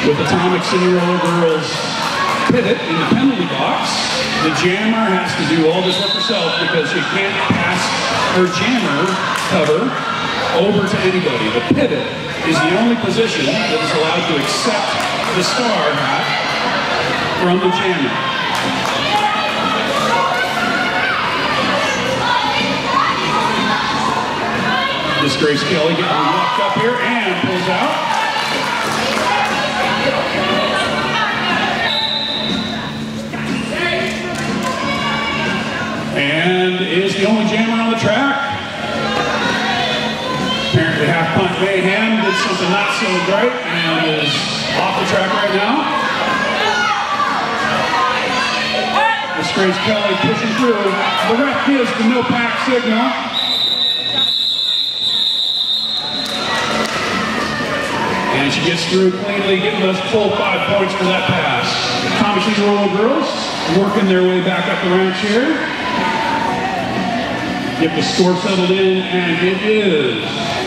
Atomic City Roller Girls pivot in the penalty box. The jammer has to do all this work herself because she can't pass her jammer cover over to anybody. The pivot is the only position that is allowed to accept the star hat from the jammer. Miss Grace Kelly getting locked up here and And is the only jammer on the track. Apparently half punt mayhem did something not so great and is off the track right now. Miss Grace Kelly pushing through. The ref gives the no pack signal. And she gets through cleanly, getting us full five points for that pass. Thomas Roller Girls working their way back up the ranch here. Get the score settled in, and it is